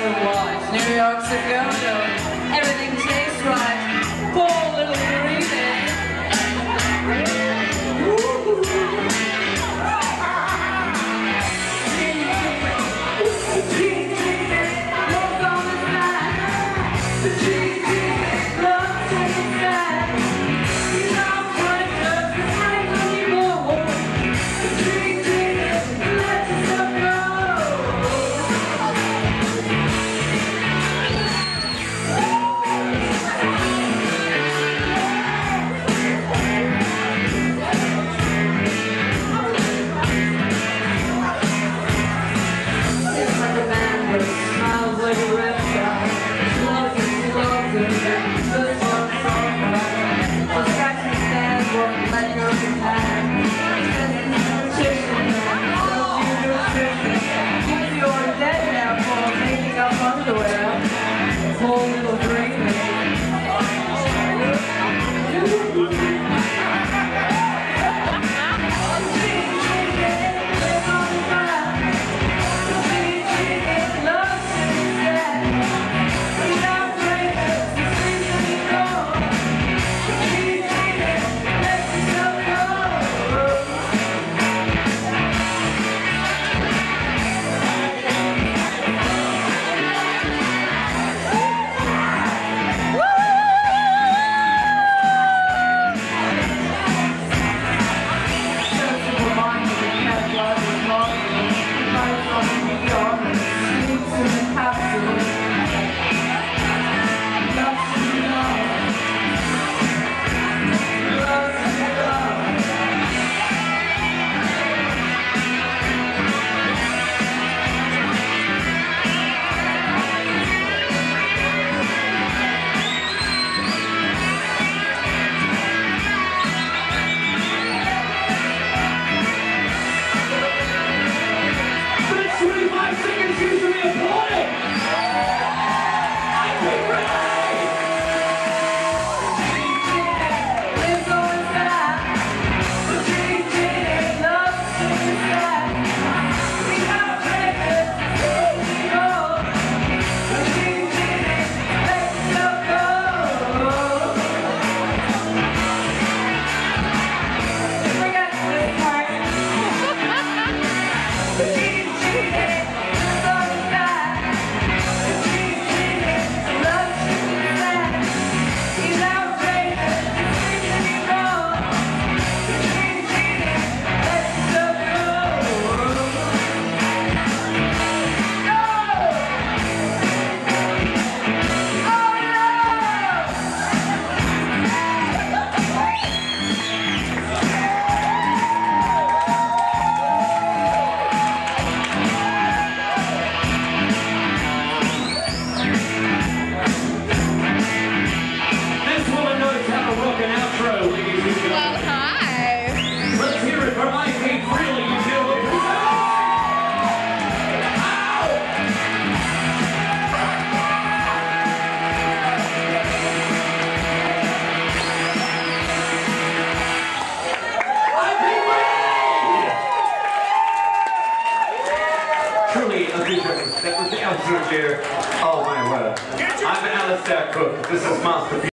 was New York City. Truly a vision. That was the absolute year. Oh my word. I'm Alistair Cooke. This is Masterpiece.